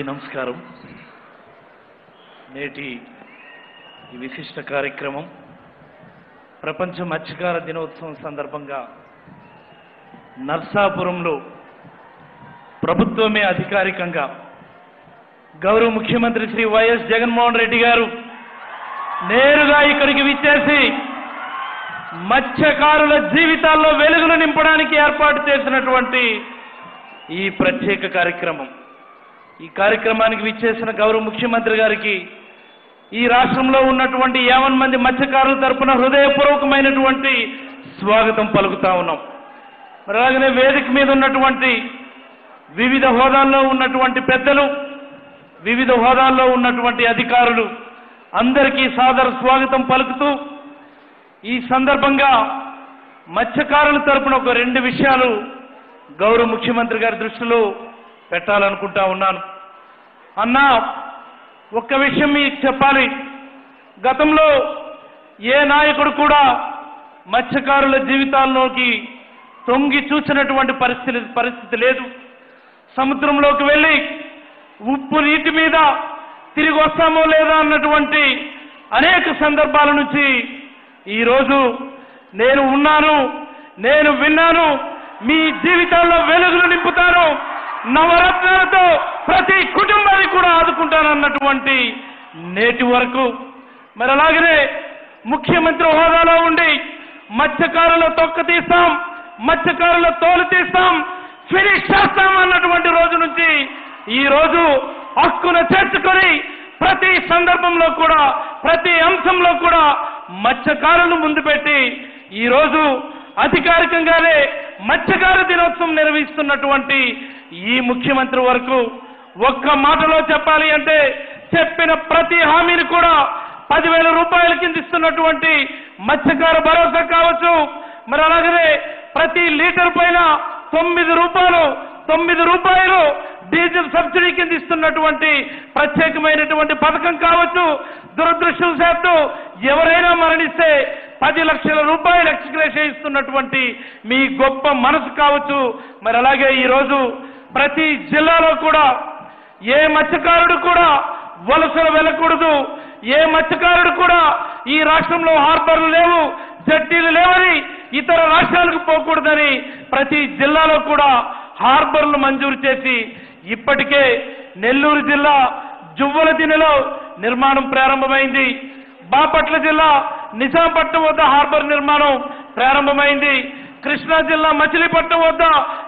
అందరికీ నమస్కారం. నేటి ఈ విశిష్ట కార్యక్రమం ప్రపంచ మత్స్యకార దినోత్సవం సందర్భంగా నర్సాపురంలో ప్రభుత్వమే అధికారికంగా గౌరవ ముఖ్యమంత్రి శ్రీ వైఎస్ జగన్మోహన్ రెడ్డి గారు నేరుగా ఇక్కడికి విచ్చేసి మత్స్యకారుల జీవితాల్లో వెలుగులు నింపడానికి ఏర్పాటు చేసినటువంటి ఈ ప్రత్యేక కార్యక్రమం. ఈ కార్యక్రమానికి విచ్చేసిన గౌరవ ముఖ్యమంత్రి గారికి ఈ రాష్ట్రంలో ఉన్నటువంటి యావన్ మంది మత్స్యకారుల తరపున హృదయపూర్వకమైనటువంటి స్వాగతం పలుకుతా ఉన్నాం. మరి అలాగనే వేదిక మీద ఉన్నటువంటి వివిధ హోదాల్లో ఉన్నటువంటి పెద్దలు వివిధ హోదాల్లో ఉన్నటువంటి అధికారులు అందరికీ సాదర స్వాగతం పలుకుతూ ఈ సందర్భంగా మత్స్యకారుల తరపున ఒక రెండు విషయాలు గౌరవ ముఖ్యమంత్రి గారి దృష్టిలో పెట్టాలనుకుంటా ఉన్నాను. అన్నా ఒక్క విషయం మీకు చెప్పాలి. గతంలో ఏ నాయకుడు కూడా మత్స్యకారుల జీవితాల్లోకి తొంగి చూసినటువంటి పరిస్థితి పరిస్థితి లేదు. సముద్రంలోకి వెళ్ళి ఉప్పు నీటి మీద తిరిగి వస్తామో లేదా అన్నటువంటి అనేక సందర్భాల నుంచి ఈరోజు నేను ఉన్నాను నేను విన్నాను మీ జీవితాల్లో వెలుగులు నింపుతాను. నవరత్నాలతో ప్రతి కుటుంబాన్ని కూడా ఆదుకుంటానన్నటువంటి నేటి వరకు. మరి అలాగనే ముఖ్యమంత్రి హోదాలో ఉండి మత్స్యకారుల తొక్క తీస్తాం మత్స్యకారుల తోలు తీస్తాం ఫినిష్ చేస్తాం అన్నటువంటి రోజు నుంచి ఈ రోజు హక్కును చేర్చుకొని ప్రతి సందర్భంలో కూడా ప్రతి అంశంలో కూడా మత్స్యకారులను ముందు పెట్టి ఈరోజు అధికారికంగానే మత్స్యకార దినోత్సవం నిర్వహిస్తున్నటువంటి ఈ ముఖ్యమంత్రి వరకు ఒక్క మాటలో చెప్పాలి అంటే చెప్పిన ప్రతి హామీని కూడా పదివేల రూపాయల కింద ఇస్తున్నటువంటి మత్స్యకార భరోసా కావచ్చు. మరి అలాగనే ప్రతి లీటర్ పైన తొమ్మిది రూపాయలు తొమ్మిది రూపాయలు డీజిల్ సబ్సిడీ కింద ఇస్తున్నటువంటి ప్రత్యేకమైనటువంటి పథకం కావచ్చు. దురదృష్టవశాత్తు ఎవరైనా మరణిస్తే పది లక్షల రూపాయలు ఎక్స్గ్రేషన్ ఇస్తున్నటువంటి మీ గొప్ప మనసు కావచ్చు. మరి అలాగే ఈరోజు ప్రతి జిల్లాలో కూడా ఏ మత్స్యకారుడు కూడా వలసలు వెళ్ళకూడదు. ఏ మత్స్యకారుడు కూడా ఈ రాష్ట్రంలో హార్బర్లు లేవు జట్టీలు లేవని ఇతర రాష్ట్రాలకు పోకూడదని ప్రతి జిల్లాలో కూడా హార్బర్లు మంజూరు చేసి ఇప్పటికే నెల్లూరు జిల్లా జువ్వల దినలో నిర్మాణం ప్రారంభమైంది. బాపట్ల జిల్లా నిజాంపట్నం వద్ద హార్బర్ నిర్మాణం ప్రారంభమైంది. కృష్ణా జిల్లా మచిలీపట్నం వద్ద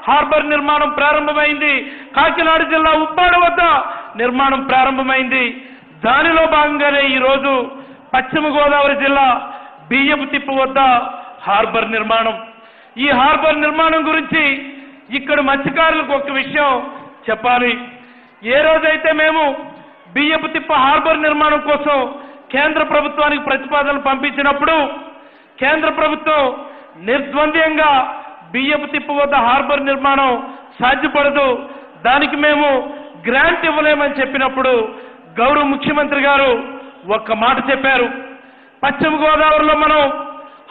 హార్బర్ నిర్మాణం ప్రారంభమైంది. కాకినాడ జిల్లా ఉప్పాడ వద్ద నిర్మాణం ప్రారంభమైంది. దానిలో భాగంగానే ఈరోజు పశ్చిమ గోదావరి జిల్లా బియ్యపు తిప్పు వద్ద హార్బర్ నిర్మాణం. ఈ హార్బర్ నిర్మాణం గురించి ఇక్కడ మత్స్యకారులకు ఒక విషయం చెప్పాలి. ఏ రోజైతే మేము బియ్యపు తిప్ప హార్బర్ నిర్మాణం కోసం కేంద్ర ప్రభుత్వానికి ప్రతిపాదనలు పంపించినప్పుడు కేంద్ర ప్రభుత్వం నిర్ద్వంద్వంగా బియ్యపు తిప్పు వద్ద హార్బర్ నిర్మాణం సాధ్యపడదు. దానికి మేము గ్రాంట్ ఇవ్వలేమని చెప్పినప్పుడు గౌరవ ముఖ్యమంత్రి గారు ఒక్క మాట చెప్పారు. పశ్చిమ గోదావరిలో మనం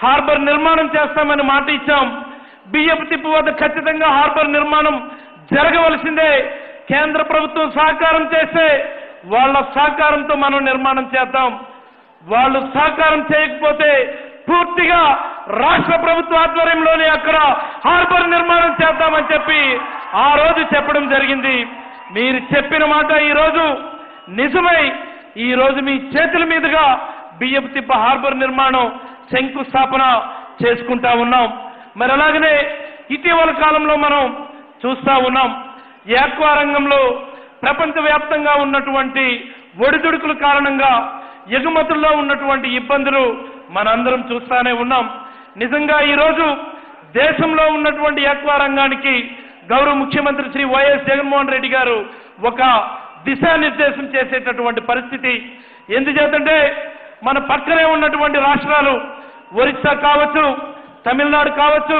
హార్బర్ నిర్మాణం చేస్తామని మాట ఇచ్చాం. బియ్యపు తిప్పు వద్ద ఖచ్చితంగా హార్బర్ నిర్మాణం జరగవలసిందే. కేంద్ర ప్రభుత్వం సహకారం చేస్తే వాళ్ళ సహకారంతో మనం నిర్మాణం చేద్దాం. వాళ్ళు సహకారం చేయకపోతే పూర్తిగా రాష్ట్ర ప్రభుత్వ ఆధ్వర్యంలోనే అక్కడ హార్బర్ నిర్మాణం చేద్దామని చెప్పి ఆ రోజు చెప్పడం జరిగింది. మీరు చెప్పిన మాట ఈ రోజు నిజమై. ఈ రోజు మీ చేతుల మీదుగా బియ్యపు తిప్ప హార్బర్ నిర్మాణం శంకుస్థాపన చేసుకుంటా ఉన్నాం. మరి అలాగనే ఇటీవల కాలంలో మనం చూస్తా ఉన్నాం. యాక్వా రంగంలో ప్రపంచవ్యాప్తంగా ఉన్నటువంటి ఒడిదుడుకుల కారణంగా ఎగుమతుల్లో ఉన్నటువంటి ఇబ్బందులు మనందరం చూస్తానే ఉన్నాం. నిజంగా ఈరోజు దేశంలో ఉన్నటువంటి యాక్వా రంగానికి గౌరవ ముఖ్యమంత్రి శ్రీ వైఎస్ జగన్మోహన్ రెడ్డి గారు ఒక దిశానిర్దేశం చేసేటటువంటి పరిస్థితి. ఎందుచేతంటే మన పక్కనే ఉన్నటువంటి రాష్ట్రాలు ఒరిస్సా కావచ్చు తమిళనాడు కావచ్చు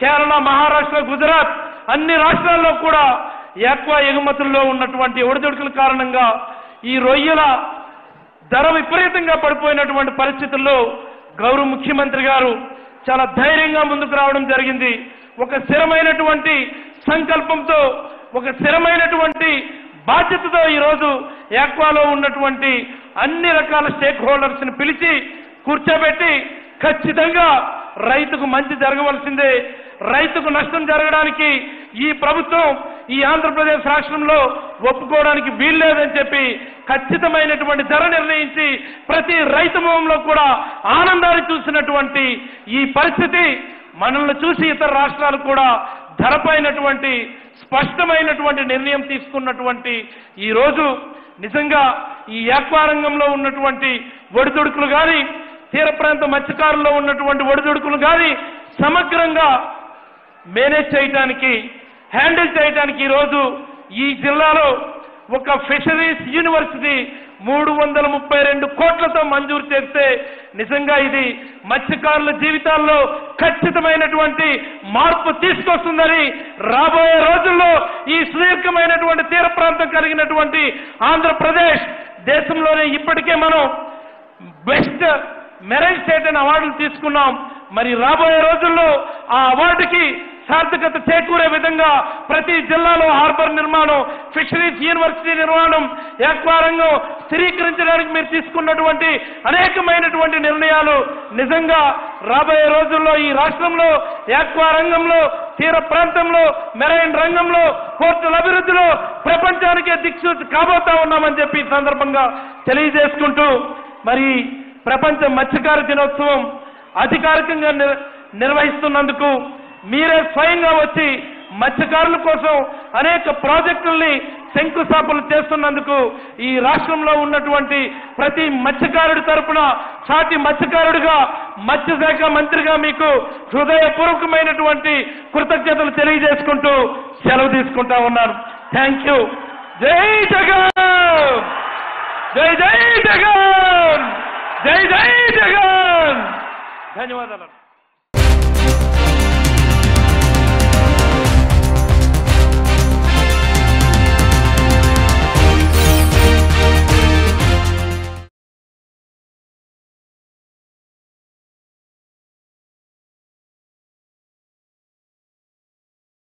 కేరళ మహారాష్ట్ర గుజరాత్ అన్ని రాష్ట్రాల్లో కూడా యాక్వా ఎగుమతుల్లో ఉన్నటువంటి ఒడిదొడుకుల కారణంగా ఈ రొయ్యల ధర విపరీతంగా పడిపోయినటువంటి పరిస్థితుల్లో గౌరవ ముఖ్యమంత్రి గారు చాలా ధైర్యంగా ముందుకు రావడం జరిగింది. ఒక స్థిరమైనటువంటి సంకల్పంతో ఒక స్థిరమైనటువంటి బాధ్యతతో ఈరోజు యాక్వాలో ఉన్నటువంటి అన్ని రకాల స్టేక్ హోల్డర్స్ని పిలిచి కూర్చోబెట్టి ఖచ్చితంగా రైతుకు మంచి జరగవలసిందే. రైతుకు నష్టం జరగడానికి ఈ ప్రభుత్వం ఈ ఆంధ్రప్రదేశ్ రాష్ట్రంలో ఒప్పుకోవడానికి వీల్లేదని చెప్పి ఖచ్చితమైనటువంటి ధర నిర్ణయించి ప్రతి రైతు మొహంలో కూడా ఆనందాన్ని చూసినటువంటి ఈ పరిస్థితి మనల్ని చూసి ఇతర రాష్ట్రాలు కూడా ధరపైనటువంటి స్పష్టమైనటువంటి నిర్ణయం తీసుకున్నటువంటి ఈ రోజు నిజంగా ఈ వ్యాపారంగంలో ఉన్నటువంటి ఒడిదుడుకులు కానీ తీర ప్రాంత మత్స్యకారుల్లో ఉన్నటువంటి ఒడిదుడుకులు కానీ సమగ్రంగా మేనేజ్ చేయడానికి హ్యాండిల్ చేయడానికి ఈరోజు ఈ జిల్లాలో ఒక ఫిషరీస్ యూనివర్సిటీ మూడు వందల ముప్పై రెండు కోట్లతో మంజూరు చేస్తే నిజంగా ఇది మత్స్యకారుల జీవితాల్లో ఖచ్చితమైనటువంటి మార్పు తీసుకొస్తుందని రాబోయే రోజుల్లో ఈ సుదీర్ఘమైనటువంటి తీర ప్రాంతం కలిగినటువంటి ఆంధ్రప్రదేశ్ దేశంలోనే ఇప్పటికే మనం బెస్ట్ మెరైన్ స్టేట్ అనే అవార్డులు తీసుకున్నాం. మరి రాబోయే రోజుల్లో ఆ అవార్డుకి సార్థకత చేకూరే విధంగా ప్రతి జిల్లాలో హార్బర్ నిర్మాణం ఫిషరీస్ యూనివర్సిటీ నిర్మాణం ఏక్వారంగం స్థిరీకరించడానికి మీరు తీసుకున్నటువంటి అనేకమైనటువంటి నిర్ణయాలు నిజంగా రాబోయే రోజుల్లో ఈ రాష్ట్రంలో రంగంలో తీర ప్రాంతంలో మెరైన్ రంగంలో పోర్టుల అభివృద్ధిలో ప్రపంచానికే దిక్సూచి కాబోతా ఉన్నామని చెప్పి ఈ సందర్భంగా తెలియజేసుకుంటూ మరి ప్రపంచ మత్స్యకార దినోత్సవం అధికారికంగా నిర్వహిస్తున్నందుకు మీరే స్వయంగా వచ్చి మత్స్యకారుల కోసం అనేక ప్రాజెక్టుల్ని శంకుస్థాపన చేస్తున్నందుకు ఈ రాష్ట్రంలో ఉన్నటువంటి ప్రతి మత్స్యకారుడి తరపున సాటి మత్స్యకారుడిగా మత్స్యశాఖ మంత్రిగా మీకు హృదయపూర్వకమైనటువంటి కృతజ్ఞతలు తెలియజేసుకుంటూ సెలవు తీసుకుంటా ఉన్నాను. థ్యాంక్ యూ జై జగన్! జై జై జగన్! జై జై జగన్! ధన్యవాదాలు.